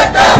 Libertad!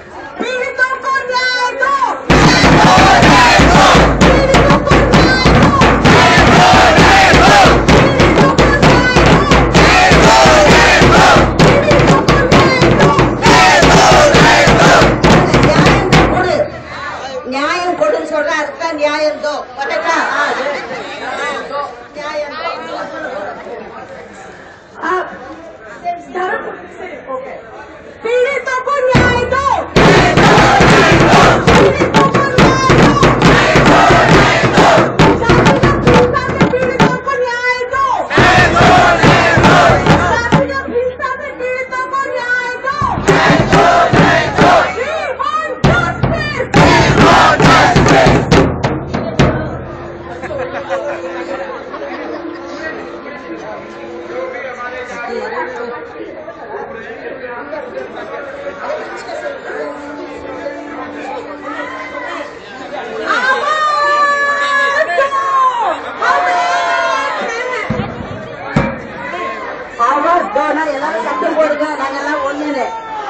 Awas Dona எல்லாரும் சத்தம் போடுங்க நாங்க எல்லாம் ஒண்ணுன்னு.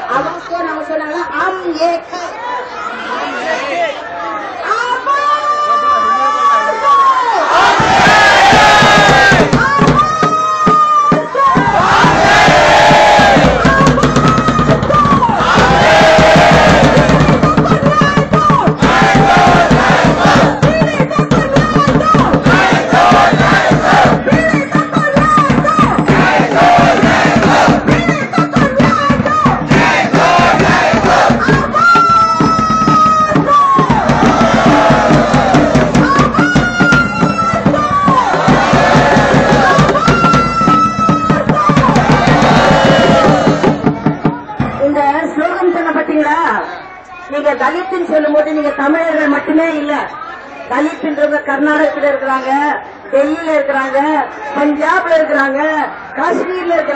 அவங்களுக்கே நம்ம சொன்னாங்களா ஆம் ஏ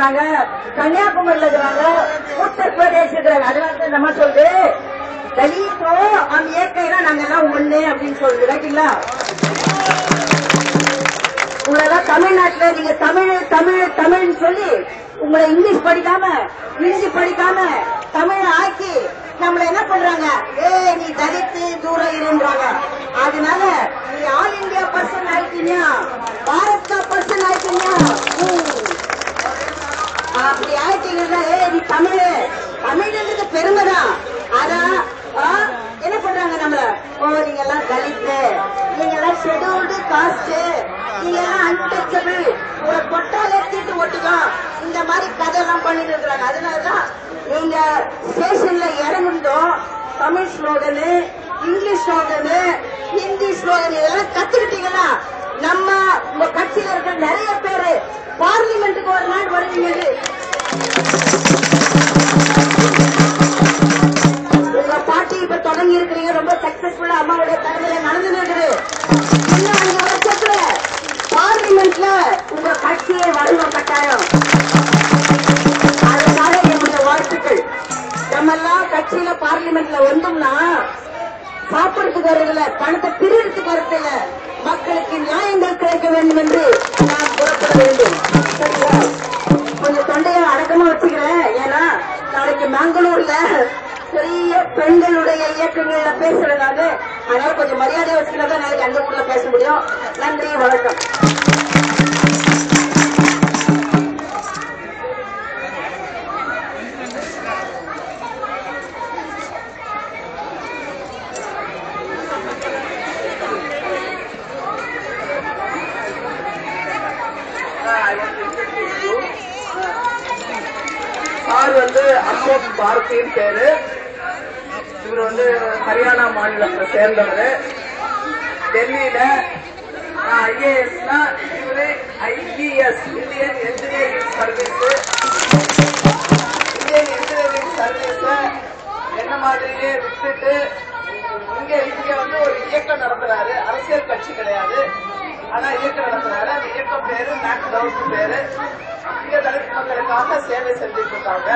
இருக்கிறாங்க கன்னியாகுமரியில இருக்கிறாங்க உத்தரப்பிரதேச இருக்கிறாங்க. அதனால நம்ம சொல்றது தலித்தோ அந்த இயற்கைனா நாங்க எல்லாம் ஒண்ணு அப்படின்னு சொல்றது ரைட்டுங்களா உங்களெல்லாம் தமிழ்நாட்டுல நீங்க தமிழ் தமிழ் தமிழ்னு சொல்லி உங்களை இங்கிலீஷ் படிக்காம ஹிந்தி படிக்காம தமிழ் ஆக்கி நம்மள என்ன பண்றாங்க? ஏய் நீ தலித்து தூரம் இருன்றாங்க அதனால நீ ஆல் இந்தியா பர்சன் ஆயிட்டீங்க பாரத் கா பர்சன் ஆயிட்டீங்க ம். அப்படி ஆயிட்டீங்கன்னா ஏய் நீ தமிழ் தமிழ்ன்றது பெருமைதான் ஆனா ஆ, என்ன பண்றாங்க நம்மள ஓ நீங்க எல்லாம் தலித்து நீங்க எல்லாம் ஷெடியூல்டு காஸ்ட் நீங்க எல்லாம் அன்டச்சபிள் ஒரு கொட்டால தீட்டு ஒட்டிக்கலாம் இந்த மாதிரி கதை எல்லாம் பண்ணிட்டு இருக்கிறாங்க அதனாலதான் நீங்க ஸ்டேஷன்ல இறங்குந்தோம் Tamil slogan English slogan Hindi slogan இதெல்லாம் கத்துக்கிட்டீங்கன்னா நம்ம உங்க கட்சியில இருக்கிற நிறைய பேரு பார்லிமெண்ட்டுக்கு ஒரு நாள் வருவீங்க உங்க பாட்டி இப்ப தொடங்கி இருக்கிறீங்க. ரொம்ப சக்சஸ்ஃபுல்லா அம்மாவுடைய தலைமையில நடந்து இருக்குது. பார்லிமெண்ட்ல உங்க கட்சியை வருவ கட்டாயம் அதுக்காக என்னுடைய வாழ்த்துக்கள். நம்ம எல்லாம் கட்சியில பார்லிமெண்ட்ல வந்தோம்னா சாப்பிடறதுக்கு வரதில்ல பணத்தை திருடுறதுக்கு வரதில்ல மக்களுக்கு நியாயங்கள் கிடைக்க வேண்டும் என்று நான் புறப்பட வேண்டும். சரிங்களா கொஞ்சம் தொண்டையை அடக்கமா வச்சுக்கிறேன். ஏன்னா நாளைக்கு மங்களூர்ல பெரிய பெண்களுடைய இயக்கங்கள்ல பேசுறதுனால அதனால கொஞ்சம் மரியாதையை வச்சுக்கிட்டா நாளைக்கு அந்த ஊர்ல பேச முடியும். நன்றி வணக்கம். சார் வந்து அசோக் பாரதியின் பேரு. இவர் வந்து ஹரியானா மாநிலத்தை சேர்ந்தவர். டெல்லியில ஐஏஎஸ்னா IPS Indian engineering service Indian engineering சர்வீஸ என்ன மாதிரியே விட்டுட்டு இங்க இங்க வந்து ஒரு இயக்கம் நடத்துறாரு. அரசியல் கட்சி கிடையாது. ஆனா இயக்கம் நடத்துறாரு. அந்த இயக்கம் பேரு மேக் டவுட் பேரு. இங்க தலித் மக்களுக்காக சேவை செஞ்சுட்டு இருக்காங்க.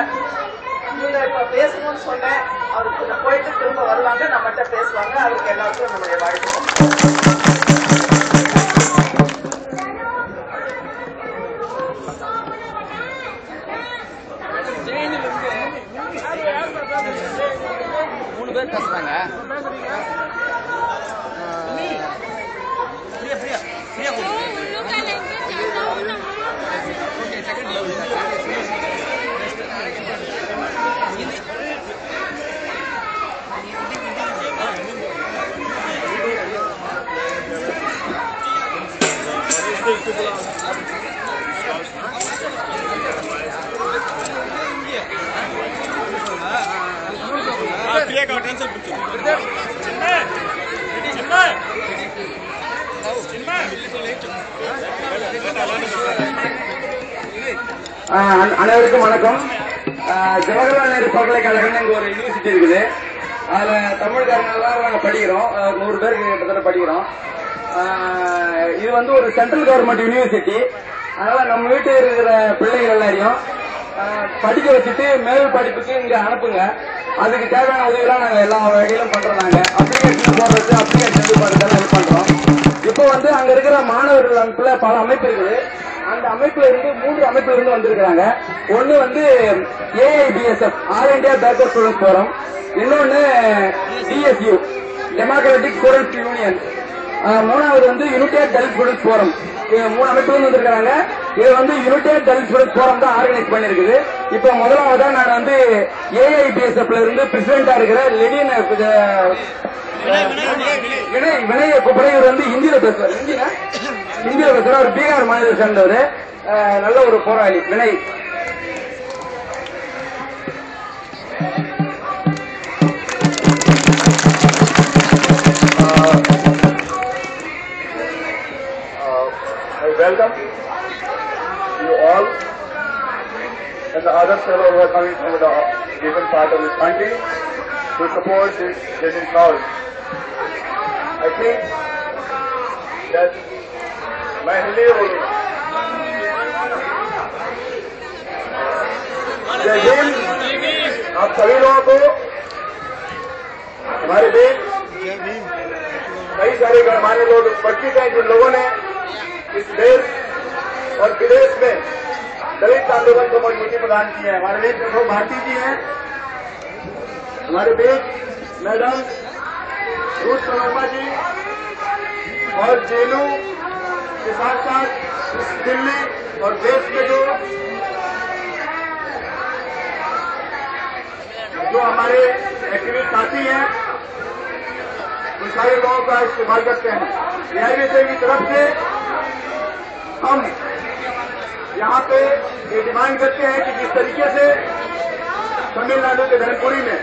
நீங்க இப்ப பேசணும்னு சொன்னேன். அவருக்கு போயிட்டு திரும்ப வருவாங்க. நம்மகிட்ட பேசுவாங்க. அவருக்கு எல்லாருக்கும் நம்முடைய வாழ்க்கை மூணு பேர் பேசுறாங்க. ஆஹ் அன- அனைவருக்கும் வணக்கம். ஜவஹர்லால் நேரு பல்கலைக்கழகம்னு இங்க ஒரு யூனிவர்சிட்டி இருக்குது. அதுல தமிழ்காரங்க எல்லாம் நாங்க படிக்கிறோம். நூறு பேருக்கு கிட்டத்தட்ட படிக்கிறோம். இது வந்து ஒரு சென்ட்ரல் கவர்மெண்ட் யூனிவர்சிட்டி அதனால நம்ம வீட்டு இருக்கிற பிள்ளைகள் எல்லாரையும் படிக்க வச்சுட்டு மேல் படிப்புக்கு இங்க அனுப்புங்க. அதுக்கு தேவையான உதவிலாம் நாங்க எல்லா வகையிலும் பண்றோம் நாங்க. அப்ளிகேஷன் போடுறது அப்ளிகேஷன் இது பண்றதெல்லாம் இது பண்றோம். இப்போ வந்து அங்க இருக்கிற மாணவர்கள் அமைப்புல பல அமைப்பு இருக்குது அந்த அமைப்புல இருந்து மூன்று அமைப்புல இருந்து வந்திருக்காங்க ஒண்ணு வந்து AIPSF all India backer students forum இன்னொன்னு டிஎஸ்யூ டெமோக்ராட்டிக் ஸ்டூடெண்ட்ஸ் யூனியன் மூணாவது வந்து யுனைடெட் டெல் ஸ்டூடெண்ட்ஸ் ஃபோரம் மூணு அமைப்பு வந்திருக்காங்க இது வந்து யுனைடெட் தலித் போரம் தான் ஆர்கனைஸ் பண்ணிருக்குது இப்போ முதலாவதா நான் வந்து ஏஐபிஎஸ்எஃப்ல இருந்து பிரசிடண்டா இருக்கிற லெனின் அஹ், வினய குப்படையூர் வந்து ஹிந்தியில பேசுவார். ஹிந்தினா ஹிந்தியில பேசுவார் பீகார் மாநிலத்தை சேர்ந்தவர். நல்ல ஒரு போராளி. Vinay. Welcome you all and the other fellow who are coming from the different part of this country to support this genuine cause. I think that मैं हिंदी में जय हिंद आप सभी लोगों को हमारे देश कई सारे गणमान्य लोग उपस्थित हैं जिन लोगों ने इस देश और विदेश में दलित आंदोलन को मजबूती प्रदान की है। हमारे देश में भारती जी हैं। हमारे देश मैडम रूथ शर्मा जी और जेलू के साथ साथ दिल्ली और देश में जो जो हमारे एक्टिविस्ट साथी हैं, उन सारे लोगों का इस्तेमाल करते हैं। न्याय की तरफ़ से हम यहाँ पे ये डिमांड करते हैं कि जिस तरीके से तमिलनाडु के धर्मपुरी में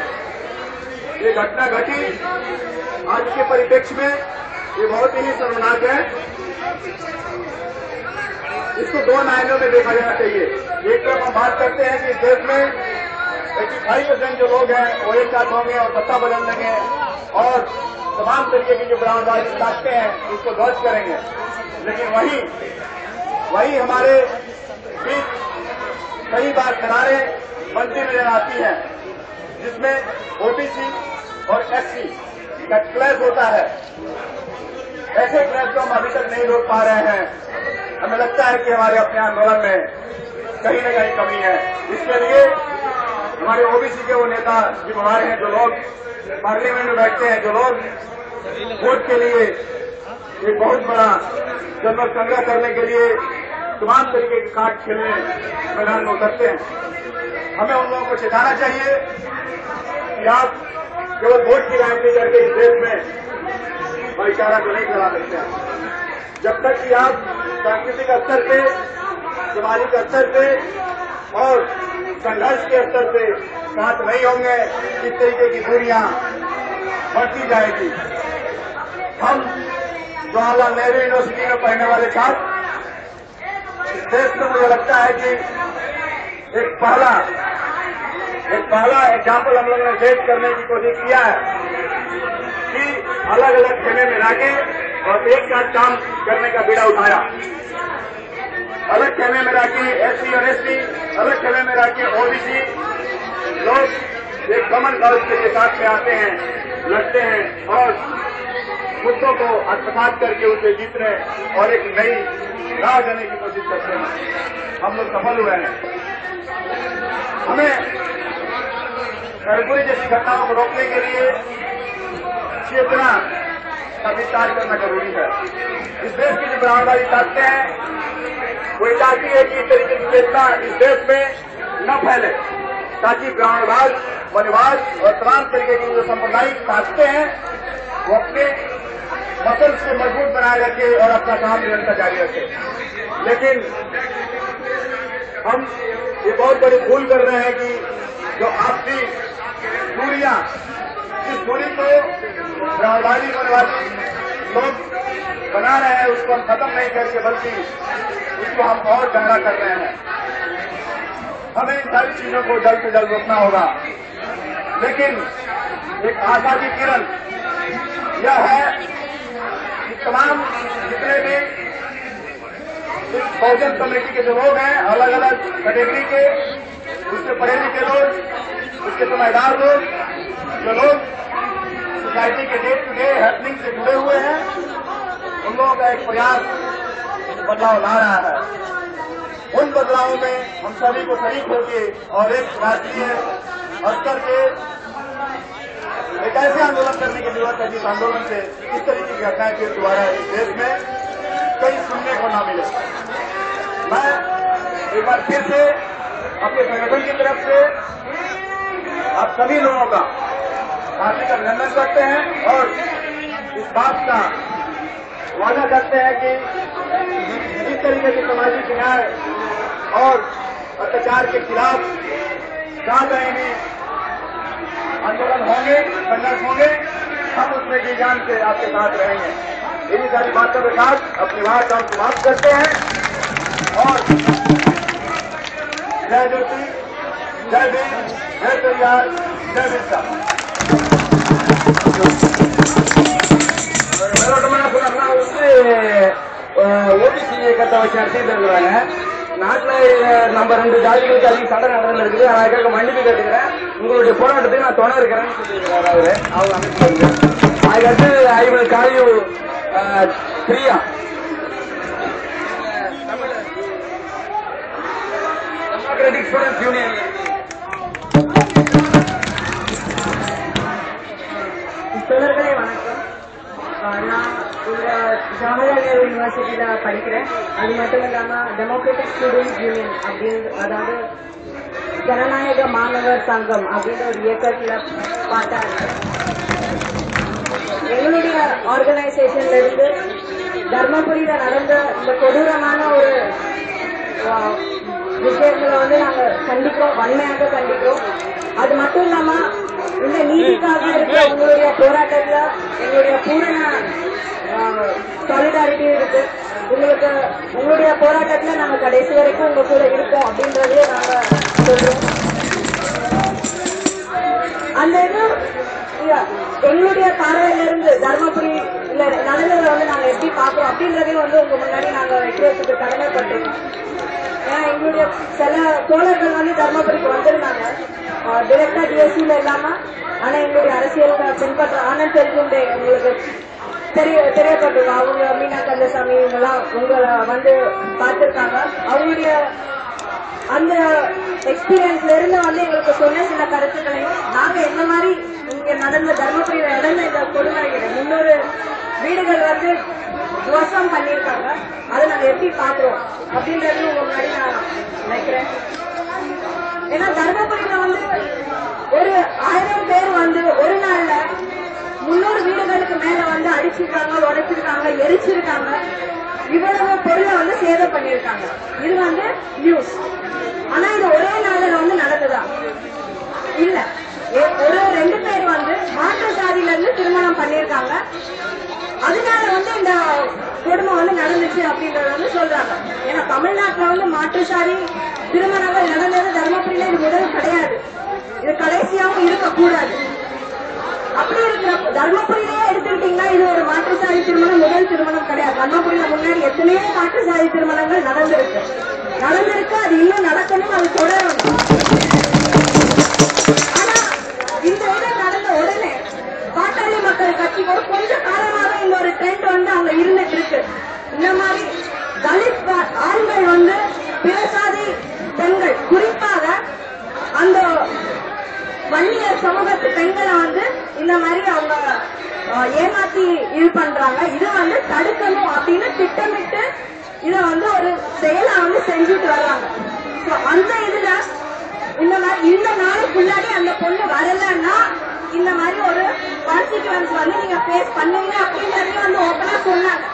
ये घटना घटी, आज के परिप्रेक्ष्य में ये बहुत ही शर्मनाक है। इसको दो मायनों में देखा जाना चाहिए। एक तरफ़ हम बात करते हैं कि इस देश में एट्टी फाइव परसेंट जो लोग हैं, वो एक साथ होंगे और सत्ता बदल लेंगे और तमाम तरीके की जो ब्राउनबाजी चाहते हैं उसको ध्वस्त करेंगे। लेकिन वही वही हमारे बीच कई बार करारें बनती नज़र आती हैं, जिसमें ओबीसी और एससी का क्लैश होता है। ऐसे क्लैश को हम अभी तक नहीं रोक पा रहे हैं, हमें लगता है कि हमारे अपने आंदोलन में कहीं न कहीं कमी है। इसके लिए हमारे ओबीसी के वो नेता जिम्मेवार हैं, जो लोग पार्लियामेंट में बैठते हैं, जो लोग वोट के लिए एक बहुत बड़ा जनमत संग्रह करने के लिए तमाम तरीके के कार्ड खेलने मैदान में उतरते हैं। हमें उन लोगों को चेताना चाहिए कि आप केवल वोट की राजनीति करके इस देश में भाईचारा को नहीं करा सकते। जब तक कि आप सांस्कृतिक स्तर पे, सामाजिक स्तर पे और संघर्ष के स्तर पे साथ नहीं होंगे, इस तरीके की दूरियाँ बढ़ती जाएगी। हम जवाहरलाल नेहरू यूनिवर्सिटी में पढ़ने वाले छात्र इस देश में मुझे लगता है कि एक पहला एक पहला एग्ज़ाम्पल हम लोगों ने सेट करने की कोशिश किया है कि अलग अलग खेमे में लाके और एक साथ काम करने का बीड़ा उठाया। अलग खेमे में राके एससी और एसटी अलग खेमे में राके ओबीसी लोग एक कमन काउज के लिए साथ में आते हैं, लड़ते हैं और मुद्दों को आत्मसात करके उसे जीतने और एक नई राह देने की कोशिश करते हैं। हम लोग सफल हुए हैं। हमें कर्पूरी जैसी घटनाओं को रोकने के लिए चेतना का विस्तार करना ज़रूरी है। इस देश की जो ब्राह्मणवादी ताकतें हैं, वो चाहती है कि इस तरीके की चेतना इस देश में न फैले, ताकि ब्राह्मणवाद वनवाद और तमाम तरीके की जो सांप्रदायिक ताकतें हैं, वो अपने फ़सल से मज़बूत बनाए रखे और अपना काम निरंतर जारी रखे। लेकिन हम ये बहुत बड़ी भूल कर रहे हैं कि जो आपसी दूरियाँ इस दूरी को ब्राह्मणवादी वनवादी लोग बना रहे हैं, उसको हम खत्म नहीं करके, बल्कि उसको हम और गहरा कर रहे हैं। हमें इन सारी चीज़ों को जल्द से जल्द रोकना होगा। लेकिन एक आशा की किरण यह है तमाम जितने भी बहुजन कमेटी के जो लोग हैं अलग अलग कैटेगरी के उससे पढ़े लिखे लोग उसके समझदार लोग, जो लोग सोसाइटी के डे टू डे हैपनिंग से जुड़े हुए हैं, उन लोगों का एक प्रयास बदलाव ला रहा है। उन बदलावों में हम सभी को शरीक होके और एक राष्ट्रीय स्तर के एक ऐसे आंदोलन करने की ज़रूरत है जिस आंदोलन से इस तरीके की घटनाएँ फिर दोबारा इस देश में कहीं सुनने को ना मिले। मैं एक बार फिर से अपने संगठन की तरफ़ से आप सभी लोगों का हार्दिक अभिनंदन करते हैं और इस बात का वादा करते हैं कि जिस तरीके के सामाजिक न्याय और अत्याचार के खिलाफ कहीं भी आंदोलन होंगे, संघर्ष होंगे, हम उसमें जी जान के आपके साथ रहेंगे। इन्हीं सारी बातों के साथ अपनी बात हम समाप्त करते हैं। और जय ज्योति, जय भीम, जय परिवार जय विस्तार मेरा तो मैं अपना उससे वो भी का तो अभ्यर्थी लग रहा है। நாட்டுல நம்ம ரெண்டு ஜாதிகளுக்கு அதிக சண்டை நடந்து இருக்குது. அதுக்காக மன்னிப்பு கேட்டுக்கிறேன். உங்களுடைய போராட்டத்துக்கு நான் துணை இருக்கிறேன்னு சொல்லியிருக்கிறாரு அவரு. அவங்க அமைச்சர் அதுக்கடுத்து ஐவல் காயு பிரியா. டெமோக்ராட்டிக் ஸ்டூடெண்ட்ஸ் யூனியன் தோழர்களே இந்த ஜவஹர்லால் நேரு யூனிவர்சிட்டியில படிக்கிறேன். அது மட்டும் இல்லாம டெமோக்ராட்டிக் ஸ்டூடெண்ட்ஸ் யூனியன் அப்படின்னு அதாவது ஜனநாயக மாணவர் சங்கம் அப்படின்ற ஒரு இயக்கத்துல பார்த்தா எங்களுடைய ஆர்கனைசேஷன்ல இருந்து தர்மபுரியில நடந்த இந்த கொடூரமான ஒரு ஆஹ், விஷயங்களை வந்து நாங்க கண்டிக்கிறோம் வன்மையாக கண்டிக்கிறோம் அது மட்டும் இல்லாம இந்த நீதிக்காக இருக்க உங்களுடைய போராட்டத்துல எங்களுடைய பூரண சாலிடாரிட்டி இருக்கு. உங்களுக்கு உங்களுடைய போராட்டத்துல நாங்க கடைசி வரைக்கும் உங்க கூட இருக்கோம் அப்படின்றதையும் நாங்க சொல்றோம். அந்த இது எங்களுடைய பார்வையில இருந்து தர்மபுரி இல்ல நடந்ததை வந்து நாங்க எப்படி பாக்குறோம் அப்படின்றதையும் வந்து உங்க முன்னாடி நாங்க வைக்கிறதுக்கு கடமைப்பட்டிருக்கோம். எங்களுடைய சில தோழர்கள் வந்து தர்மபுரிக்கு வந்திருந்தாங்க. டிரெக்டா டிஎஸ்சியில இல்லாம ஆனா எங்களுடைய அரசியல் பின்பற்ற ஆனந்த் செல்குண்டே உங்களுக்கு தெரிய தெரியப்பட்டிருக்கோம் அவங்க மீனா கந்தசாமி இவங்கெல்லாம் உங்களை வந்து பார்த்துருக்காங்க. அவங்களுடைய அந்த எக்ஸ்பீரியன்ஸ்ல இருந்து வந்து எங்களுக்கு சொன்ன சில கருத்துக்களையும் நாங்க என்ன மாதிரி இங்க நடந்த தர்மபுரியில நடந்த இந்த கொடுமைகளை முன்னூறு வீடுகள் வந்து துவசம் பண்ணியிருக்காங்க அதை நாங்க எப்படி பாக்குறோம் அப்படின்றது உங்க முன்னாடி நான் நினைக்கிறேன். ஏன்னா தர்மபுரியில வந்து ஒரு ஆயிரம் பேர் வந்து ஒரு நாள்ல முன்னூறு வீடுகளுக்கு மேல வந்து அடிச்சிருக்காங்க உடைச்சிருக்காங்க எரிச்சிருக்காங்க. இவ்வளவு பொருளை வந்து சேதம் பண்ணிருக்காங்க இது வந்து நியூஸ் ஆனா இது ஒரே நாள்ல வந்து நடக்குதா இல்ல. ஏ- ஒரு ரெண்டு பேர் வந்து மாற்று சாதியில இருந்து திருமணம் பண்ணிருக்காங்க அதனால வந்து இந்த குடும்பம் வந்து நடந்துச்சு அப்படின்றத வந்து சொல்றாங்க. ஏன்னா தமிழ்நாட்டுல வந்து மாற்றுசாரி திருமணங்கள் நடந்தது தர்மபுரியில இது முதல் கிடையாது. இது கடைசியாவும் இருக்கக்கூடாது. அப்படி இருக்கிற தர்மபுரியிலேயே எடுத்துக்கிட்டீங்கன்னா இது ஒரு மாற்றுசாரி திருமணம் முதல் திருமணம் கிடையாது. தர்மபுரியில முன்னாடி எத்தனையோ மாற்றுசாரி திருமணங்கள் நடந்திருக்கு. நடந்திருக்கு அது இன்னும் நடக்கணும் அது தொடரணும். ஆனா இந்த இடம் நடந்த உடனே பாட்டாளி மக்கள் கட்சி ஒரு கொஞ்சம் காலம் இந்த ஒரு ட்ரெண்ட் வந்து அங்க இருந்துட்டு இருக்கு. இந்த மாதிரி தலித் ஆண்கள் வந்து பிறசாதி பெண்கள். குறிப்பாக அந்த வன்னியர் சமூகத்து பெண்களை வந்து இந்த மாதிரி அவங்க ஏமாத்தி இது பண்றாங்க. இதை வந்து தடுக்கணும் அப்படின்னு திட்டமிட்டு இத வந்து ஒரு செயலா வந்து செஞ்சுட்டு வர்றாங்க. அந்த இதுல இந்த மாதிரி இந்த நாளுக்குள்ளாடி அந்த பொண்ணு வரலன்னா இந்த மாதிரி ஒரு கான்சிக்வன்ஸ் வந்து நீங்க ஃபேஸ் பண்ணுவீங்க அப்படின்றதையும் வந்து ஓப்பனா சொன்னாங்க.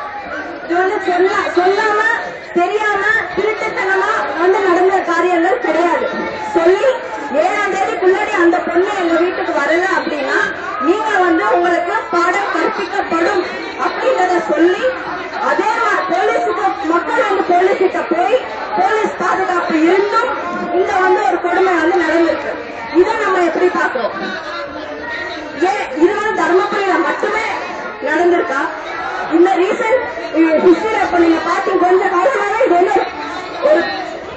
இது வந்து சொல்ல சொல்லாம தெரியாம திருட்டுத்தனமா வந்து நடந்த காரியங்கள் கிடையாது. சொல்லி ஏழாம் தேதிக்குள்ளாடி அந்த பொண்ணு எங்க வீட்டுக்கு வரல அப்படின்னா நீங்க வந்து உங்களுக்கு பாடம் கற்பிக்கப்படும் அப்படின்றத சொல்லி அதே மாதிரி போலீஸுக்கு மக்கள் வந்து போலீஸ் கிட்ட போய் போலீஸ் பாதுகாப்பு இருந்தும் இந்த வந்து ஒரு கொடுமை வந்து நடந்திருக்கு. இதை நம்ம எப்படி பாக்குறோம் ஏன் இது தர்மபுரியில மட்டுமே நடந்திருக்கா? இந்த ரீசன் ஹிஸ்டரி அப்ப நீங்க பாத்தீங்க கொஞ்ச காலமாக இது வந்து ஒரு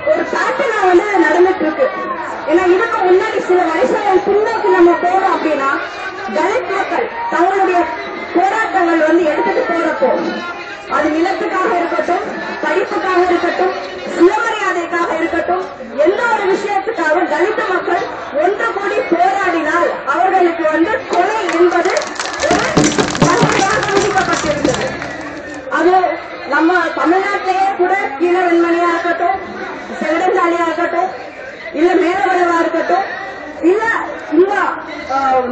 ஒரு பேட்டர்னா வந்து நடந்துட்டு இருக்கு ஏன்னா இதுக்கு முன்னாடி சில வருஷங்கள் பின்னோக்கி நம்ம போறோம் அப்படின்னா தலித் மக்கள் தங்களுடைய போராட்டங்கள் வந்து எடுத்துட்டு போறப்போ அது நிலத்துக்காக இருக்கட்டும் படிப்புக்காக இருக்கட்டும் சுயமரியாதைக்காக இருக்கட்டும் எந்த ஒரு விஷயத்துக்காக தலித்த மக்கள் ஒன்று கூடி போராடினால் அவர்களுக்கு வந்து கொலை என்பது ஒரு விதிக்கப்பட்டிருந்தது அது நம்ம தமிழ்நாட்டிலேயே கூட கீழ வெண்மணியா இருக்கட்டும் செங்கடஞ்சாலியா இருக்கட்டும் இல்ல மேலவளவா இருக்கட்டும் இல்ல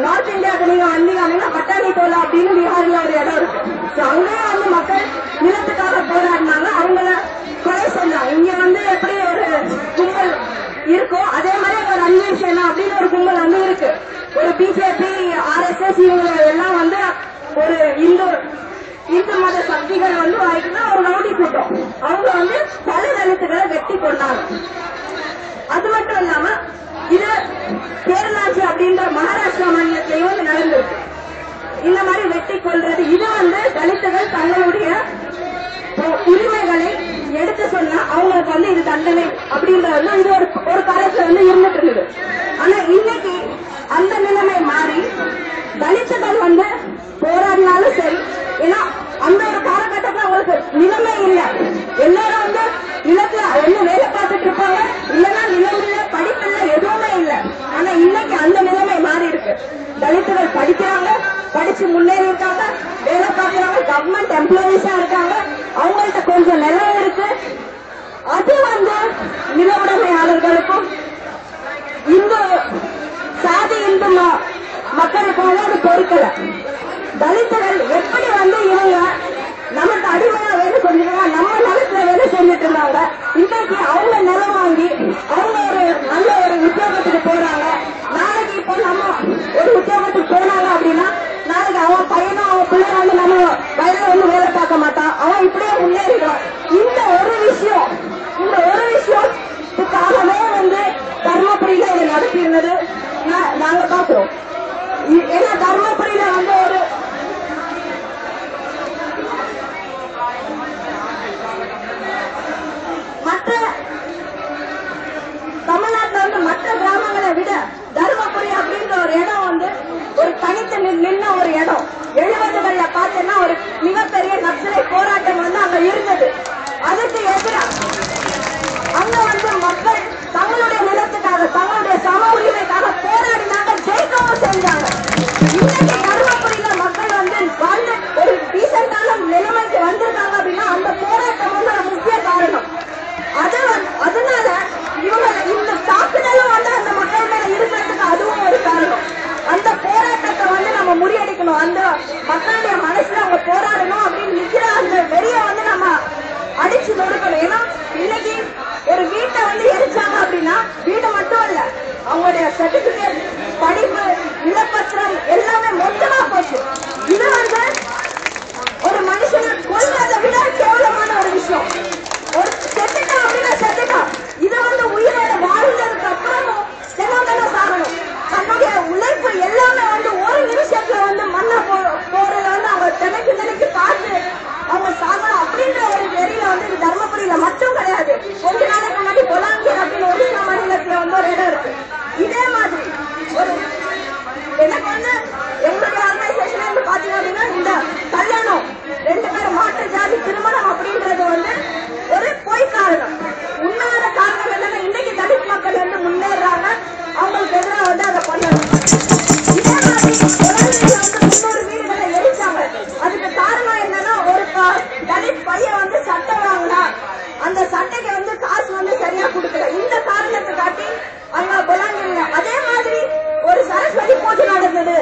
நார்த் இந்தியாவுக்கு நீங்க வந்தீங்கன்னா பட்டாணி தோலா அப்படின்னு பீகார்ல ஒரு இடம் இருக்கு. ஸோ அங்கேயும் வந்து மக்கள் நிலத்துக்காக போராடினாங்க. அவங்கள கொலை செஞ்சாங்க. இங்க வந்து எப்படி ஒரு கும்பல் இருக்கோ அதே மாதிரி ஒரு ரன்வீர் சேனா அப்படின்னு ஒரு கும்பல் வந்து இருக்கு. ஒரு பிஜேபி ஆர்எஸ்எஸ் இவங்க எல்லாம் வந்து ஒரு இந்து இந்து மத சக்திகள் வந்து ஆயிட்டுனா ஒரு ரவுடி கூட்டம் அவங்க வந்து பல தலித்துகளை வெட்டி கொண்டாங்க. அது மட்டும் இல்லாம இது பேரலாச்சு அப்படின்ற மகாராஷ்டிரா மாநிலத்திலையும் வந்து நடந்திருக்கு. இந்த மாதிரி வெட்டி கொள்றது இது வந்து தலித்துகள் தங்களுடைய உரிமைகளை எடுத்து சொன்னா அவங்களுக்கு வந்து இது தண்டனை அப்படின்றது வந்து இது ஒரு ஒரு காலத்துல வந்து இருந்துட்டு இருந்தது. ஆனா இன்னைக்கு அந்த நிலைமை மாறி தலித்துகள் வந்து போராடினாலும் சரி ஏன்னா அந்த ஒரு காலகட்டத்துல அவங்களுக்கு நிலைமை இல்லை. எல்லாரும் வந்து நிலத்துல ஒண்ணு வேலை பார்த்துட்டு இருப்பாங்க. இல்லைன்னா நிலம் இல்ல எதுவுமே இல்லை. ஆனா இன்னைக்கு அந்த நிலைமை மாறி இருக்கு. தலித்துகள் படிக்கிறாங்க. படிச்சு முன்னேறி இருக்காங்க வேலை பார்க்கறாங்க கவர்மெண்ட் எம்ப்ளாயிஸா இருக்காங்க. அவங்கள்ட்ட கொஞ்சம் நிலம் இருக்கு. அது வந்து நில உடைமையாளர்களுக்கும் இந்து சாதி இந்து ம- மக்களுக்கும் அது பொறுக்கல. தலித்துகள் எப்படி வந்து இவங்க நமக்கு அடிமையா வேலை செஞ்சுருக்காங்க நம்ம நிலத்துல வேலை செஞ்சுட்டு இருந்தாங்க இன்னைக்கு அவங்க நிலம் வாங்கி அவங்க ஒரு நல்ல ஒரு உத்தியோகத்துக்கு போறாங்க நாளைக்கு இப்போ நம்ம ஒரு உத்தியோகத்துக்கு போனாங்க அப்படின்னா நாளைக்கு அவன் பையனும் அவன் பிள்ளை வந்து நம்ம வயல்ல வந்து வேலை பார்க்க மாட்டான் அவன் இப்படியே முன்னேறிடுவான் இந்த ஒரு விஷயம் இந்த ஒரு விஷயத்துக்காகவே வந்து தர்மபுரியில இதை நடத்தியிருந்தது நா- நாங்க பாக்குறோம் இ- ஏன்னா தர்மபுரியில வந்து ஒரு மற்ற தமிழ்நாட்டுல வந்து மற்ற கிராமங்களை விட தருமபுரி அப்படின்ற ஒரு இடம் வந்து ஒரு தனித்து நின்- நின்ன ஒரு இடம் எழுபதுகள்ல பார்த்தீங்கன்னா ஒரு மிகப்பெரிய நக்சலை போராட்டம் வந்து அங்க இருந்தது அதுக்கு எதிராக அங்க வந்து மக்கள் தங்களுடைய நிலத்துக்காக தங்களுடைய சம உரிமைக்காக போராடினாங்க ஜெயிக்கவும் செஞ்சாங்க இன்னைக்கு தருமபுரியில மக்கள் வந்து வாழ்ந்து ஒரு டீசென்டான நிலைமைக்கு வந்திருக்காங்க அப்படின்னா அந்த போராட்டம் வந்து ஒரு முக்கிய காரணம் அது வந்து அதனால இவங்க இந்த தாக்குதலும் வந்து அந்த மக்கள் மேல இருக்கிறதுக்கு அதுவும் ஒரு காரணம் அந்த போராட்டத்தை வந்து நம்ம முறியடிக்கணும் அந்த மக்களுடைய மனசுல அவங்க போராடணும் அப்படின்னு நிக்கிற அந்த வெறிய வந்து நம்ம அடிச்சு நொறுக்கணும் ஏன்னா இன்னைக்கு ஒரு வீட்டை வந்து எரிச்சாங்க அப்படின்னா வீடு மட்டும் இல்ல அவங்களுடைய சர்டிபிகேட் படிப்பு இலப்பத்திரம் எல்லாமே மொத்தமா போச்சு இது வந்து ஒரு மனுஷனை கொல்றதை விட கேவலமான ஒரு விஷயம் ஒரு செத்துட்டான் அப்படின்னா செத்துட்டான் இதை வந்து உயிரோட வாழ்ந்ததுக்கு அப்புறமும் தினம் தினம் சாகணும் தன்னுடைய உழைப்பு எல்லாமே வந்து ஒரு நிமிஷத்துல வந்து மண்ணை போ போறத வந்து அவங்க தினைக்கு தினைக்கு பார்த்து அவங்க சாகணும் அப்படின்ற ஒரு வெறியில வந்து இது தர்மபுரியில மட்டும் கிடையாது கொஞ்ச நாளைக்கு முன்னாடி பொலாங்கீர் அப்படின்னு ஒடிசா மாநிலத்துல வந்து ஒரு இடம் இருக்கு இதே மாதிரி ஒரு எனக்கு வந்து எங்களுடைய ஆர்கனைசேஷன் வந்து பாத்தீங்க அப்படின்னா இந்த கல்யாணம் ரெண்டு பேரும் மாற்று ஜாதி திருமணம் அப்படின்றது வந்து ஒரு பொய் காரணம் உண்மையான காரணம் என்னன்னா இன்னைக்கு தலித் மக்கள் வந்து முன்னேறாங்க அவங்களுக்கு எதிராக வந்து அதை பண்ணணும் இதே மாதிரி குழந்தைங்க வந்து முன்னூறு வீடுகளை எரிச்சாங்க அதுக்கு காரணம் என்னன்னா ஒரு ப- தலித் பையன் வந்து சட்டை வாங்கினா அந்த சட்டைக்கு வந்து காசு வந்து சரியா கொடுக்கல இந்த காரணத்தை காட்டி அங்க பொலாங்கிருங்க அதே மாதிரி ஒரு சரஸ்வதி பூஜை நடந்தது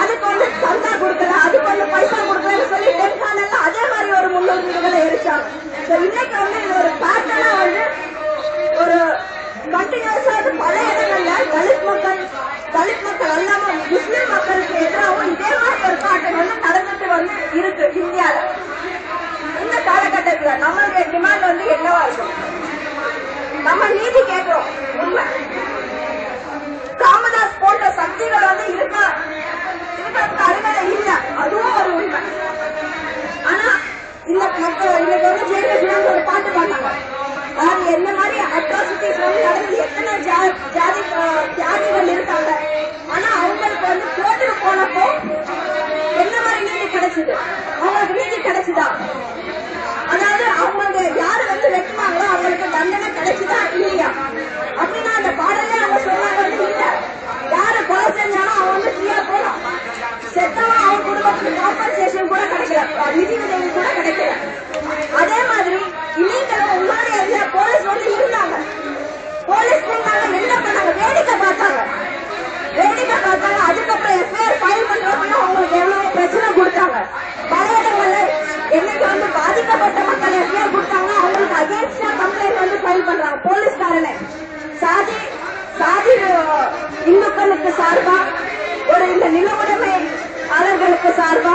அதுக்கு வந்து சந்தா கொடுக்கல அதுக்கு வந்து பைசா கொடுக்கலன்னு சொல்லி தென்கானல்ல அதே மாதிரி ஒரு முன்னூறு வீடுகளை எரிச்சாங்க So, இன்னைக்கு வந்து இது ஒரு பேட்டர்னா வந்து ஒரு கண்டினியூஸா அது பல இடங்கள்ல தலித் மக்கள் தலித் மக்கள் அல்லாம முஸ்லிம் மக்களுக்கு எதிராகவும் இதே மாதிரி ஒரு பாட்டம் வந்து நடந்துட்டு வந்து இருக்கு இந்தியால இந்த காலகட்டத்துல நம்மளுடைய டிமாண்ட் வந்து என்னவா இருக்கும்? நம்ம நீதி கேட்கிறோம் உண்மை. காமதாஸ் போன்ற சக்திகள் வந்து இருக்க? இருக்கிறதுக்கு அருகதை இல்ல. அதுவும் ஒரு உண்மை. ஆனா இந்த மக்கள் இன்னைக்கு வந்து ஜெயலலிதா ஒரு பாட்டு பாட்டாங்க அதாவது என்ன மாதிரி அட்ராசிட்டிஸ் வந்து நடந்து எத்தனை ஜாதி தியாகிகள் இருக்காங்க. ஆனா அவங்களுக்கு வந்து கோர்ட்டுக்கு போனப்போ என்ன மாதிரி நீதி கிடைச்சது? அவங்களுக்கு நீதி கிடைச்சுதா? யாரு வந்து வெட்டுவாங்களோ அவங்களுக்கு தண்டனை கிடைச்சுதா இல்லையா? அப்படின்னா அந்த பாடலே அவங்க சொன்னாங்க இல்ல யாரு கொலை செஞ்சாலும் அவன் வந்து ஃப்ரீயா போலாம் செத்தவன் அவன் குடும்பத்துக்கு காம்பன்சேஷன் கூட கிடைக்கல. நிதி உதவி கூட கிடைக்கல. அதே மாதிரி நீங்களும் உங்களுடைய இதுல போலீஸ் வந்து இருந்தாங்க. போலீஸ் இருந்தாங்க என்ன பண்ணாங்க? வேடிக்கை பார்த்தாங்க. வேடிக்கை பார்த்தாங்க. அதுக்கப்புறம் எஃப்ஐஆர் ஃபைல் பண்றப்ப அவங்களுக்கு எவ்வளவு பிரச்சனை கொடுத்தாங்க. பல இடங்கள்ல வந்து பாதிக்கப்பட்ட மக்கள் எஃப்ஐஆர் கொடுத்தாங்க. அவங்களுக்கு அகேன்ஸ்டா கம்ப்ளைண்ட் வந்து ஃபைல் பண்றாங்க. போலீஸ்காரனே. சாதி சாதி இந்துக்களுக்கு சார்பா? ஒரு இந்த நில உடைமையாளர்களுக்கு சார்பா?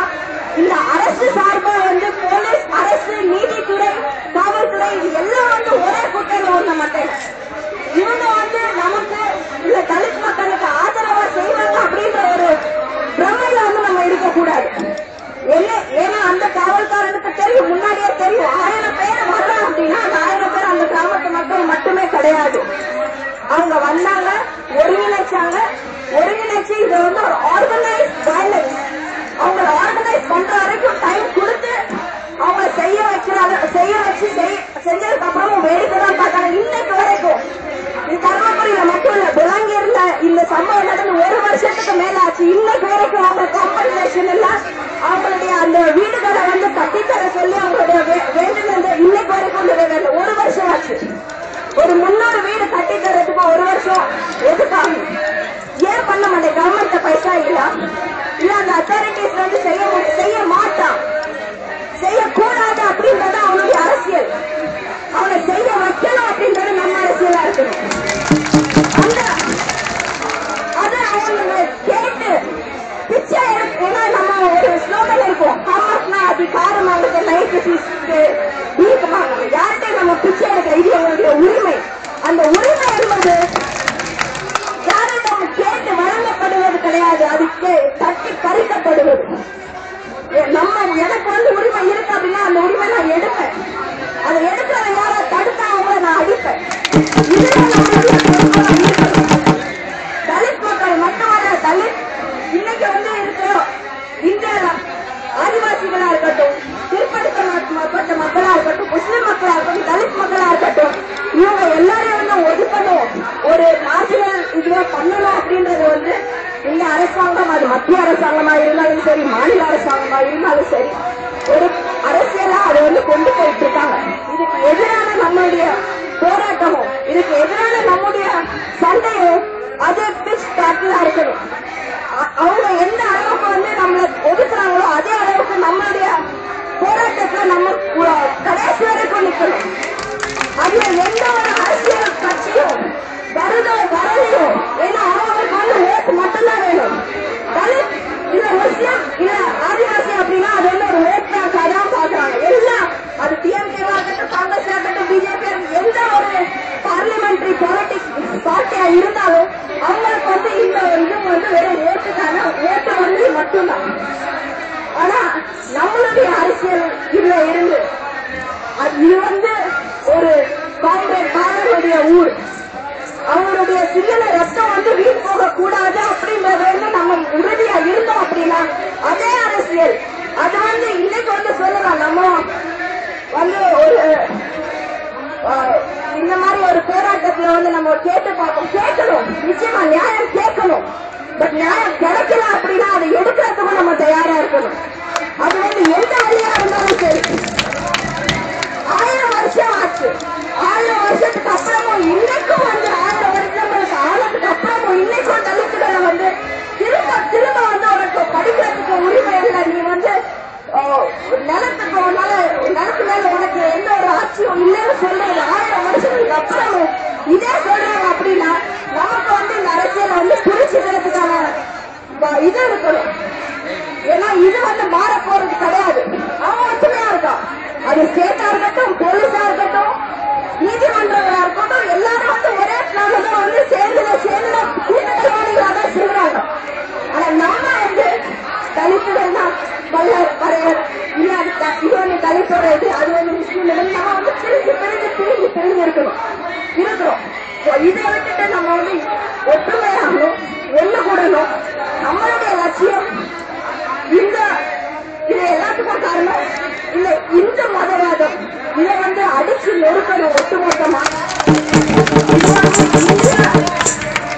இந்த அரசு சார்பா வந்து போலீஸ் அரசு நீதித்துறை காவல்துறை இது எல்லாம் வந்து ஒரே குட்டையில ஒண்ண மாட்டேன் இவங்க வந்து நமக்கு இந்த தலித் மக்களுக்கு ஆதரவு அவங்களுடைய அந்த வீடுகளை வந்து கட்டித்தர சொல்லி அவங்களுடைய வேண்டுதல் இன்னைக்கு வரைக்கும் ஒரு வருஷம் ஆச்சு. ஒரு முன்னூறு வீடு கட்டித்தரதுக்கு ஒரு வருஷம் எதுக்காக ஏன் பண்ண மாட்டேன்? பைசா இல்ல இல்ல அந்த அத்தாரிட்டிஸ் வந்து செய்ய செய்ய மாட்டான். செய்ய Yeah.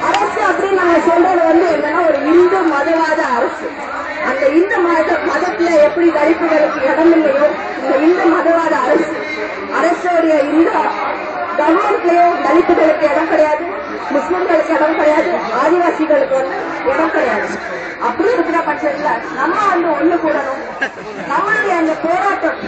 அரசு அப்படின்னு நாங்க சொல்றது வந்து என்னன்னா ஒரு இந்து மதவாத அரசு. அந்த இந்து மத மதத்துல எப்படி தலிப்புகளுக்கு இடம் இந்த இந்து மதவாத அரசு அரசுடைய இந்த கவர்மெண்ட்லயோ தலிப்புகளுக்கு இடம் கிடையாது முஸ்லிம்களுக்கு இடம் கிடையாது ஆதிவாசிகளுக்கு வந்து இடம் கிடையாது. அப்படி இருக்கிற பட்சத்துல நம்ம வந்து ஒண்ணு கூடணும். நம்மளுடைய அந்த போராட்டம்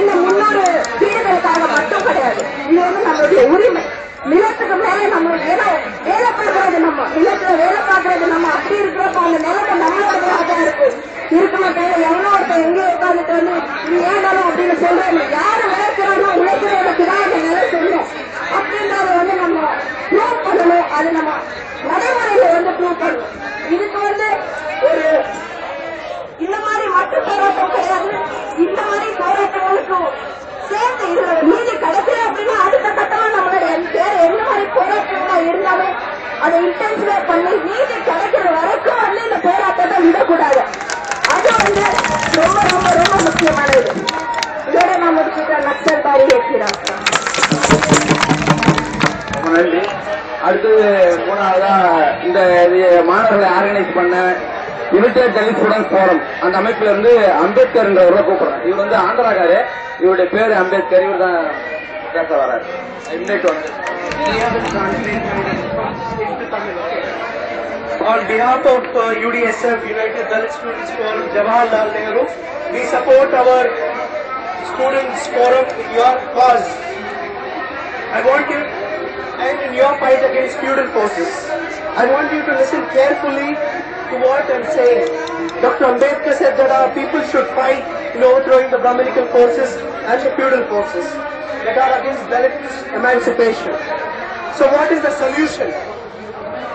இந்த முன்னோரு வீடுகளுக்காக மட்டும் கிடையாது. இது வந்து நம்மளுடைய உரிமை. நிலத்துக்கு மேலே நம்ம வேலை வேலை பார்க்கறது நம்ம. நிலத்துல வேலை பார்க்கறது நம்ம. அப்படி இருக்கிறப்ப அந்த நிலத்தை நம்மளோடதாக தான் இருக்கும் இருக்கணும் கையில? எவனோ ஒருத்தர் எங்க உட்காந்துட்டு வந்து நீ ஏனாலும் அப்படின்னு சொல்றேன். யாரு உழைக்கிறானோ உழைக்கிறவனுக்கு தான் அந்த நிலம் சொல்லும் அப்படின்றத வந்து நம்ம ப்ரூவ் பண்ணணும். அது நம்ம நடைமுறையில வந்து ப்ரூவ் பண்ணணும். இதுக்கு வந்து ஒரு இந்த மாதிரி மட்டு போராட்டம் கிடையாது. இந்த மாதிரி போராட்டங்களுக்கும் சேர்ந்து இதுல நீதி கிடைக்கல அப்படின்னா அடுத்த கட்டமா நம்மளுடைய பேர் என்ன மாதிரி போராட்டமா இருந்தாலும் அதை இன்டென்சிஃபை பண்ணி நீதி கிடைக்கிற வரைக்கும் வந்து இந்த போராட்டத்தை விடக்கூடாது. அது வந்து ரொம்ப ரொம்ப ரொம்ப முக்கியமானது. இதோட நான் முடிச்சுக்கிறேன். நக்சல் பாரி ஏற்கிறான் அடுத்தது மூணாவதா இந்த மாணவர்களை ஆர்கனைஸ் பண்ண யுனைடெட் தலித் ஸ்டூடெண்ட்ஸ் ஃபோரம் அந்த அமைப்புல இருந்து அம்பேத்கர்ன்றவரை கூப்பிடுறேன் இவர் வந்து ஆந்திராக்காரு இவருடைய பேரு அம்பேத்கர் இவர் தான் பேச வராரு இன்வைட் வந்து On behalf of uh, UDSF, United Dalit Students Forum, Jawaharlal Nehru, we support our students forum in your cause. I want you, and in your fight against feudal forces. I want you to listen carefully to what I'm saying. Dr. Ambedkar said that our people should fight in overthrowing the Brahminical forces and the feudal forces that are against Dalit emancipation. So what is the solution?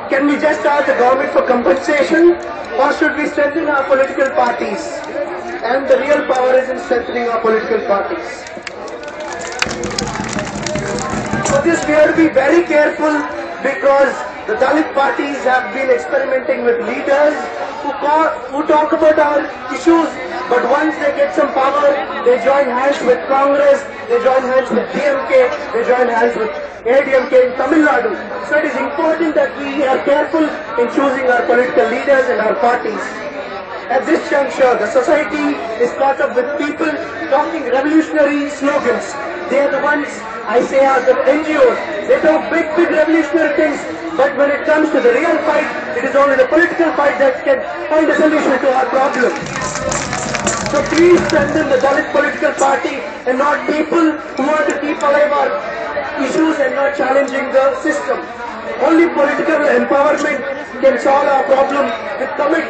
Can we just ask the government for compensation or should we strengthen our political parties? And the real power is in strengthening our political parties. For this we have to be very careful because the Dalit parties have been experimenting with leaders who, call, who talk about our issues but once they get some power they join hands with Congress, they join hands with DMK, they join hands with ADMK in Tamil Nadu. So it is important that we are careful in choosing our political leaders and our parties. At this juncture, the society is caught up with people talking revolutionary slogans. They are the ones I say are the NGOs. They talk big, big revolutionary things. But when it comes to the real fight, it is only the political fight that can find a solution to our problem. So please strengthen the Dalit political party and not people who want to keep alive our issues and not challenging the system. Only political empowerment can solve our problem with commit,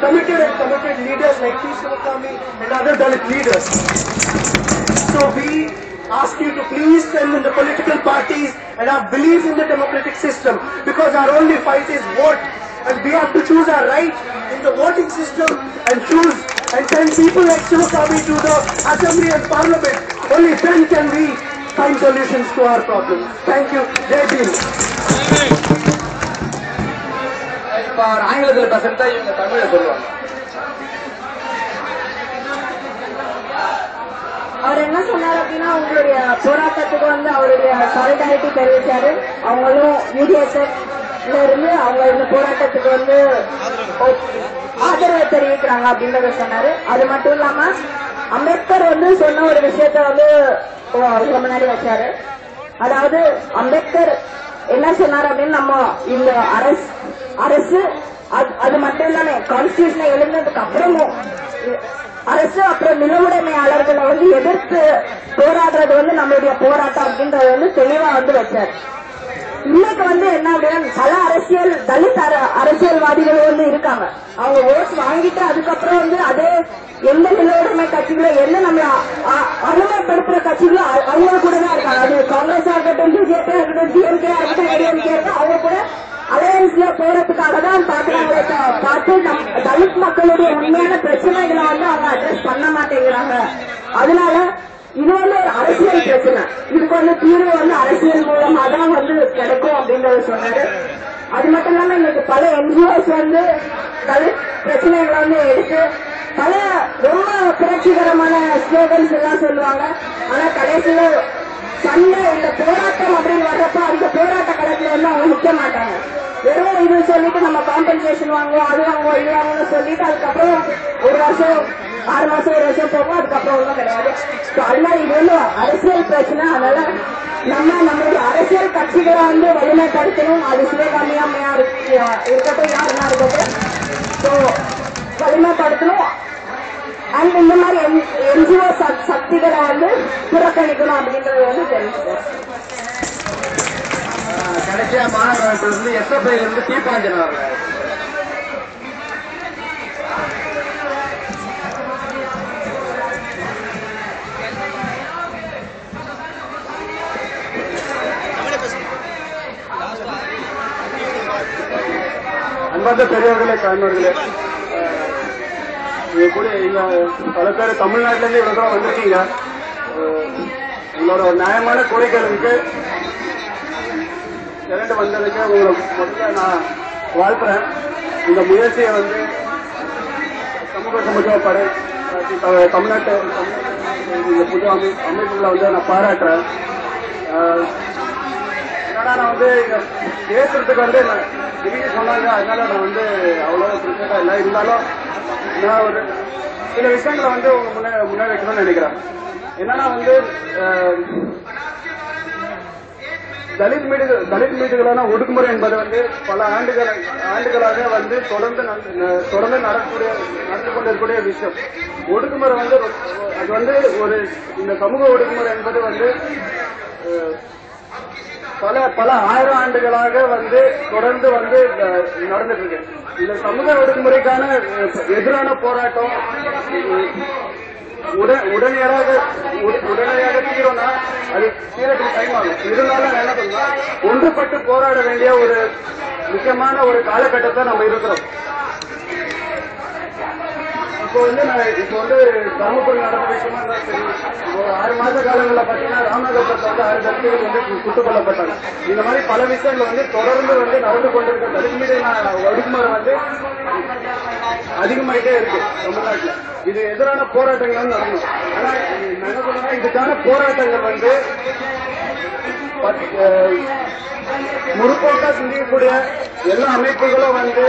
committed and committed leaders like P. Shivakami and other Dalit leaders. So we ask you to please strengthen the political parties and our belief in the democratic system because our only fight is vote and we have to choose our right in the voting system and choose and send people like Shivakami to the assembly and parliament. Only then can we find solutions to our problems. Thank you. Jai Bhim. இப்ப அவர் ஆங்கிலத்துல பேசுறதா இவங்க தமிழ்ல சொல்லுவாங்க அவர் என்ன சொன்னார் அப்படின்னா அவங்களுடைய போராட்டத்துக்கு வந்து அவருடைய சாலிடாரிட்டி தெரிவிச்சாரு. அவங்களும் யூடிஎஸ்எஃப்ல இருந்து அவங்க இந்த போராட்டத்துக்கு வந்து ஆதரவு தெரிவிக்கிறாங்க அப்படின்றத சொன்னாரு. அது மட்டும் இல்லாம அம்பேத்கர் வந்து சொன்ன ஒரு விஷயத்த வந்து முன்னாடி வச்சாரு. அதாவது அம்பேத்கர் என்ன சொன்னார் அப்படின்னு நம்ம இந்த அரசு அரசு அது- அது மட்டும் இல்லாம கான்ஸ்டியூஷனை எழுந்ததுக்கு அப்புறமும் அரசு அப்புறம் நிலவுடைமையாளர்களை வந்து எதிர்த்து போராடுறது வந்து நம்மளுடைய போராட்டம் அப்படின்றத வந்து தெளிவா வந்து வச்சார். இன்னைக்கு வந்து என்ன அப்படின்னா பல அரசியல் தலித் அர- அரசியல்வாதிகள் வந்து இருக்காங்க. அவங்க ஓட்ஸ் வாங்கிட்டு அதுக்கப்புறம் வந்து அதே எந்த நிலவுடைமை கட்சிகளோ என்ன நம்ம அனுமதிப்படுத்துற கட்சிகளோ அவங்க கூட தான் இருக்காங்க. அது காங்கிரஸா இருக்கட்டும் பிஜேபி இருக்கட்டும் டிஎம்கே இருக்கட்டும் ஏடிஎம்கே இருக்கட்டும் அவங்க கூட அலையன்ஸ்ல போறதுக்காக தான் பாக்குறாங்களே பார்த்து நம் தலித் மக்களுடைய உண்மையான பிரச்சனைகளை வந்து அவங்க அட்ரஸ் பண்ண மாட்டேங்கிறாங்க. அதனால இது வந்து ஒரு அரசியல் பிரச்சனை. இதுக்கு வந்து தீர்வு வந்து அரசியல் மூலமா தான் வந்து கிடைக்கும் அப்படின்றத சொன்னாரு. அது மட்டும் இல்லாம இன்னைக்கு பல என்ஜிஓஸ் வந்து தலித் பிரச்சனைகளை வந்து எடுத்து பல ரொம்ப புரட்சிகரமான ஸ்லோகன்ஸ் எல்லாம் சொல்லுவாங்க. ஆனா கடைசியில சண்டை இந்த போராட்டம் அப்படின்னு வர்றப்ப அந்த போராட்ட களத்துல வந்து அவங்க நிக்க மாட்டாங்க. வெறும் இது சொல்லிட்டு நம்ம காம்பன்சேஷன் வாங்குவோம் அது வாங்குவோம் இது வாங்குவோம்னு சொல்லிட்டு அதுக்கப்புறம் ஒரு வருஷம் ஆறு மாசம் ஒரு வருஷம் போகும் அதுக்கப்புறம் ஒன்றும் கிடையாது. அதனால இது வந்து அரசியல் பிரச்சனை. அதனால நம்ம நம்மளுடைய அரசியல் கட்சிகளை வந்து வலிமைப்படுத்தணும். அது சிவகாமியா இருக்கட்டும் யாருன்னா இருக்கட்டும். ஸோ வலிமைப்படுத்தணும். அண்ட் இந்த மாதிரி என்ஜிஓ சக்திகளை வந்து புறக்கணிக்கணும் அப்படின்றது வந்து தெரிஞ்சுக்கணும் ஆஹ் கடைசியா மாநகராட்சியில இருந்து எஸ்எஃப்ஐ இருந்து தீபாஞ்சன் அன்பார்ந்த பெரியவர்களே தாய்மார்களே இங்க கூட பல பேர் தமிழ்நாட்டிலேருந்து இவ்வளோ இவ்வளவு தூரம் வந்திருக்கீங்க. உங்களோட நியாயமான கோரிக்கைகளுக்கு திரண்டு வந்ததுக்கு உங்களை முதல்ல நான் வாழ்த்துறேன். இந்த முயற்சியை வந்து சமூக சமத்துவ படை தமிழ்நாட்டு இந்த புது அமை அமைப்புகளை வந்து நான் பாராட்டுறேன். ஏன்னா நான் வந்து பேசுறதுக்கு வந்து நான் திடீர்னு சொன்னாங்க அதனால நான் வந்து அவ்வளோ ப்ரிப்பேர்டாக இல்லை. இருந்தாலும் நான் ஒரு சில விஷயங்களை வந்து உங்க முன்னே முன்னாடி வைக்கணும்னு நினைக்கிறேன். என்னன்னா வந்து தலித் மீது தலித் மீதுகளான ஒடுக்குமுறை என்பது வந்து பல ஆண்டுகள் ஆண்டுகளாக வந்து தொடர்ந்து ந- தொடர்ந்து நடக்கக்கூடிய நடந்து கொண்டிருக்கக்கூடிய விஷயம். ஒடுக்குமுறை வந்து அது வந்து ஒரு இந்த சமூக ஒடுக்குமுறை என்பது வந்து பல பல ஆயிரம் ஆண்டுகளாக வந்து தொடர்ந்து வந்து நடந்துட்டு இருக்கு இந்த சமூக ஒடுக்குமுறைக்கான எதிரான போராட்டம் உடனடியாக உடனடியாக தீரும்னா அது தீரத்துக்கு டைம் ஆகும். இருந்தாலும் என்ன சொல்றேன் ஒன்றுபட்டு போராட வேண்டிய ஒரு முக்கியமான ஒரு காலகட்டத்தை நம்ம இருக்கிறோம். இப்போ வந்து நான் இப்போ வந்து தருமபுரி நடந்த விஷயமா இருந்தா சரி இப்போ ஆறு மாத காலங்களில் பார்த்தீங்கன்னா ராமநாதபுரத்தில் வந்து ஆறு தலித்துகள் வந்து சுட்டுக் கொல்லப்பட்டாங்க. இந்த மாதிரி பல விஷயங்கள் வந்து தொடர்ந்து வந்து நடந்து கொண்டிருக்க தலித் மீதான ஒடுக்குமுறை வந்து அதிகமாயிட்டே இருக்கு தமிழ்நாட்டில். இது எதிரான போராட்டங்கள் வந்து நடக்கணும் ஆனா என்ன இதுக்கான போராட்டங்கள் வந்து முற்போக்கா சிந்திக்கக்கூடிய எல்லா அமைப்புகளும் வந்து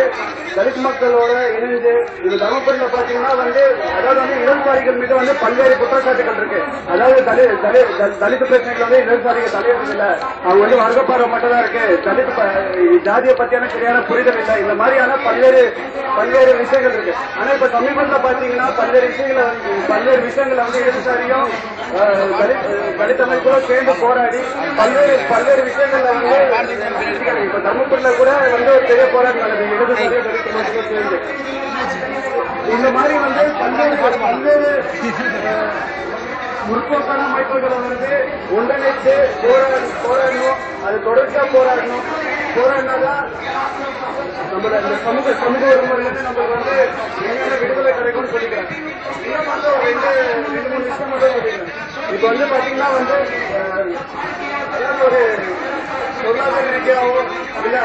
தலித் மக்களோட இணைந்து இது தர்மபுரியில பாத்தீங்கன்னா வந்து அதாவது வந்து இடதுசாரிகள் மீது வந்து பல்வேறு குற்றச்சாட்டுகள் இருக்கு. அதாவது தலி த- தலித் பிரச்சனைகள் வந்து இடதுசாரிகள் தலையிடுறது இல்ல அவங்க வந்து வர்க்கப்பார்வை மட்டும் தான் இருக்கு. தலித் ப- ஜாதியை பத்தியான சரியான புரிதல் இல்லை. இந்த மாதிரியான பல்வேறு பல்வேறு விஷயங்கள் இருக்கு. ஆனா இப்ப சமீபத்துல பாத்தீங்கன்னா பல்வேறு விஷயங்களை வந்து பல்வேறு விஷயங்களை வந்து இடதுசாரியும் தலித் அமைப்புகளும் சேர்ந்து போராடி பல்வேறு பல்வேறு விஷயங்கள்ல வந்து தர்மபுரியில கூட வந்து ஒரு பெரிய போராட்டம் நடக்குது இந்த மாதிரி வந்து பல்வேறு பல்வேறு முற்போக்கான அமைப்புகளை வந்து ஒன்றிணைத்து போராட போராடணும் அது தொடர்ச்சியா போராடணும் போராடினாதான் நம்மள இந்த சமூக சமூக ஒருமுறையிலிருந்து நம்மளுக்கு வந்து என்னென்ன விடுதலை கிடைக்கும்னு சொல்லிக்கிறேன் இன்னும் வந்து ஒரு ரெண்டு ரெண்டு மூணு விஷயம் மட்டும் சொல்லிக்கிறேன் இப்போ வந்து பாத்தீங்கன்னா வந்து ஒரு பொருளாதார ரீதியாவோ இல்ல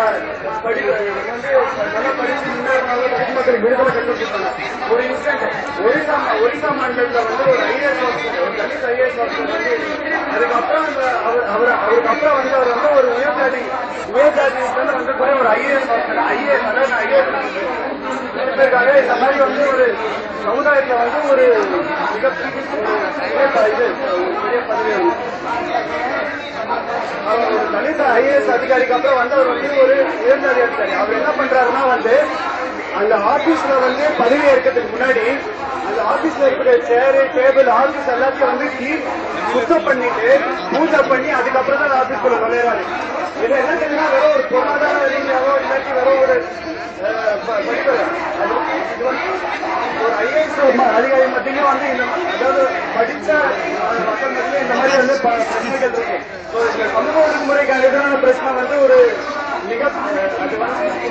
படி வந்து நல்லா படிச்சு முன்னேறினாலும் தலித் மக்களுக்கு விடுதலை கற்றுக்கிட்டாங்க ஒரு இன்ஸ்டன்ட் ஒரிசா ஒரிசா மாநிலத்துல வந்து ஒரு ஐஏஎஸ் ஆஃபீஸர் ஒரு தலித் ஐஏஎஸ் ஆஃபீஸர் வந்து அதுக்கப்புறம் அந்த அவர் அவர் அவருக்கு அப்புறம் வந்து அவர் வந்து ஒரு உயர்ஜாதி உயர்ஜாதியில வந்து கூட ஒரு ஐஏஎஸ் ஆஃபீஸர் ஐஏஎஸ் அதாவது ஐஏஎஸ் இந்த மாதிரி வந்து ஒரு சமுதாயத்துல வந்து ஒரு மிக இது பெரிய பதவி வந்து அவர் ஒரு தலித் ஐஏஎஸ் அதிகாரிக்கு அப்புறம் வந்து அவர் வந்து ஒரு உயர்ஜாதி அதிகாரி. அவர் என்ன பண்றாருன்னா வந்து அந்த ஆபீஸ்ல வந்து பதவி ஏற்கிறதுக்கு முன்னாடி அந்த ஆபீஸ்ல இருக்கிற சேரு டேபிள் ஆபீஸ் எல்லாத்தையும் வந்து clean, சுத்தம் பண்ணிட்டு பூஜை பண்ணி அதுக்கப்புறம் தான் ஆபீஸ்க்குள்ள நுழையிறாரு. இது என்ன தெரியுமா? வெறும் ஒரு பொருளாதார ரீதியாவோ இல்லாட்டி வெறும் ஒரு படிப்பு. அது ஒரு ஐஏஎஸ் அதிகாரி மத்தியும் வந்து இந்த அதாவது படிச்ச இந்த மாதிரி வந்து பிரச்சனைகள் இருக்கு So, இந்த சமூக எதிரான பிரச்சனை வந்து ஒரு மிக அது வந்து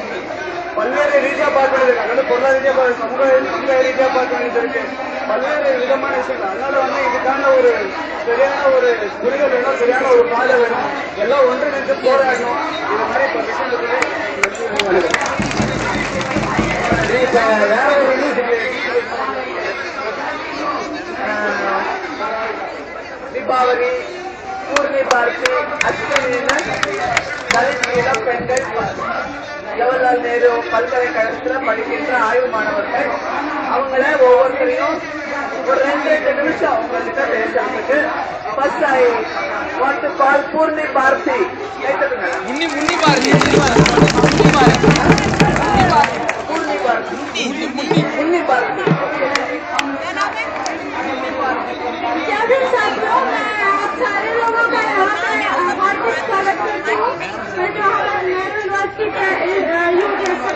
பல்வேறு ரீதியா பார்க்க வேண்டியது அதாவது பொருளாதார ரீதியா பார்க்க சமூக சமுதாய ரீதியா பார்க்க வேண்டியது இருக்கு பல்வேறு விதமான விஷயங்கள் அதனால வந்து இதுக்கான ஒரு சரியான ஒரு புரிதல் வேணும் சரியான ஒரு பாதை வேணும் எல்லாம் ஒன்றிணைந்து போராடணும் இந்த மாதிரி இப்ப விஷயங்கள் வேற ஒரு தீபாவளி கூர்மை பார்த்து அஷ்டமின்னு தலித் பெண்கள் ஜவஹர்லால் நேரு பல்கலைக்கழகத்துல படிக்கின்ற ஆய்வு மாணவர்கள். அவங்கள ஒவ்வொருத்தரையும் ஒரு ரெண்டு ரெண்டு நிமிஷம் அவங்ககிட்ட பேசுறதுக்கு first I want to call Poorni பார்த்தி? கேட்டதுங்க. முன்னி முன்னி பாருங்க முன்னி பாருங்க. मुन्नी पार्क में। सारे लोगों का यहाँ हार्दिक स्वागत करती हूँ। मैं जहाँ पर नेहरू यूनिवर्सिटी का यूनिवर्सिटी की तरफ़ से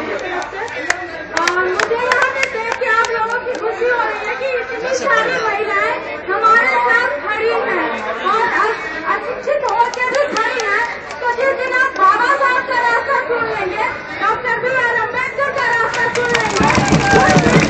तो, मुझे यहाँ पे देख लोगों की खुशी हो रही है कि इतनी सारी महिलाएँ हमारे साथ खड़ी हैं। और अशिक्षित होकर भी खड़ी हैं। तो जिस दिन आप बाबा साहब का रास्ता चुन लेंगे, डॉक्टर बी आर अंबेडकर का रास्ता चुन लेंगे।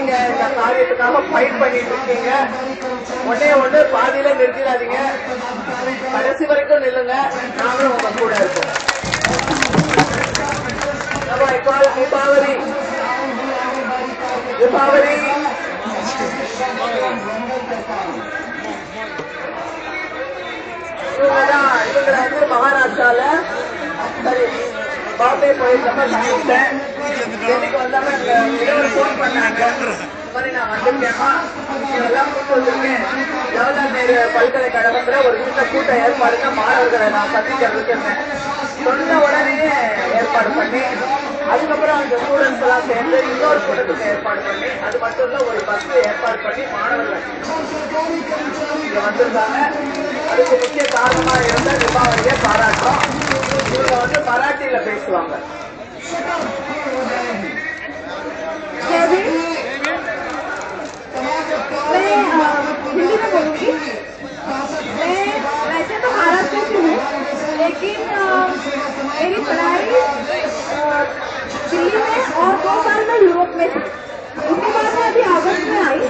நீங்க இந்த காரியத்துக்காக ஃபைட் பண்ணிட்டு இருக்கீங்க. ஒன்னே ஒண்ணு பாதியில நிறுத்திடாதீங்க. கடைசி வரைக்கும் நில்லுங்க. நாங்களும் உங்க கூட இருக்கோம் தீபாவளி. தீபாவளி. இவங்கதான் இவங்க வந்து மகாராஷ்டிரால. சரி. பாம்பே போயிருந்தப்ப சந்தித்தேன் டெல்லிக்கு வந்தப்ப ஃபோன் பண்ணாங்க. இந்த மாதிரி நான் வந்திருக்கேன்மா இதெல்லாம் கூட்டு வந்திருக்கேன் ஜவஹர்லால் நேரு பல்கலைக்கழகத்துல ஒரு சின்ன கூட்ட ஏற்பாடுங்க மாணவர்களை நான் சந்திக்கிறதுக்கு இருந்தேன். சொன்ன உடனே ஏற்பாடு பண்ணி அதுக்கப்புறம் அந்த ஸ்டூடெண்ட்ஸ் எல்லாம் சேர்ந்து இன்னொரு கூட்டத்துக்கு ஏற்பாடு பண்ணி அது மட்டும் இல்ல ஒரு பஸ் ஏற்பாடு பண்ணி மாணவர்கள் இங்க அதுக்கு முக்கிய காரணமா இருந்த தீபாவளியை பாராட்டுறோம். ನಾನು ಮರಾಠಿಲ ಬೇಸುವಾಗ में बोलूँगी मैं वैसे तो महाराष्ट्र की हूँ लेकिन मेरी पढ़ाई दिल्ली में और दो साल में यूरोप में थी उसके बाद मैं अभी अगस्त में आई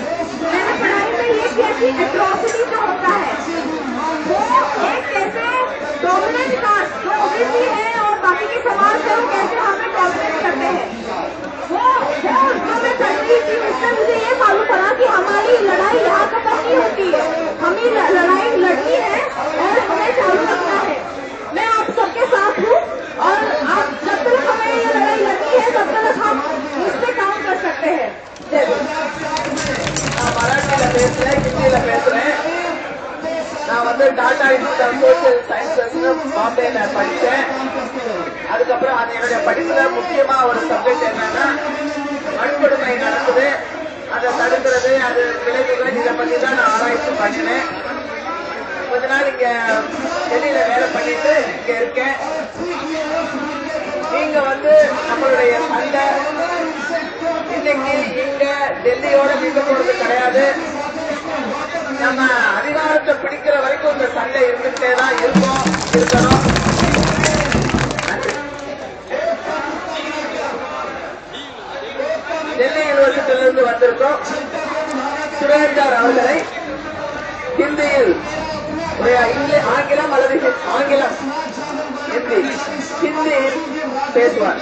मैंने पढ़ाई में ये किया कि एट्रॉसिटी जो होता है हैं कि समाज से वो कैसे हमें टॉलरेट करते हैं? मुझे ये मालूम पड़ा कि हमारी लड़ाई यहाँ तक नहीं होती है। हमें लड़ाई लड़नी है और हमें चालू रखना है। मैं आप सबके साथ हूँ और आप जब तक हमें ये लड़ाई लड़नी है, तब तक हम इस काम कर सकते हैं। हमारा क्या लपेट रहे कितने लपेट रहे அதுக்கப்புறம் அது என்னுடைய படிப்புல முக்கியமா ஒரு சப்ஜெக்ட் என்னன்னா வன்கொடுமை நடக்குது. அதை தடுக்கிறது அது விளைவுகள் இதை பத்தி தான் நான் ஆராய்ச்சி பண்ணினேன். கொஞ்ச நாள் இங்க டெல்லியில வேலை பண்ணிட்டு இங்க இருக்கேன். நீங்க வந்து நம்மளுடைய சண்டை இன்னைக்கு இங்க டெல்லியோட நிக்க போறது கிடையாது. நம்ம அதிகாரத்தை பிடிக்கிற வரைக்கும் இந்த சண்டை இருந்துகிட்டே தான் இருக்கும் இருக்கணும். டெல்லி யூனிவர்சிட்டியிலிருந்து வந்திருக்கோம். சுரேந்தார் அவர்களை ஹிந்தியில் ஆங்கிலம் அல்லது ஆங்கிலம் ஹிந்தி ஹிந்தி பேசுவார்.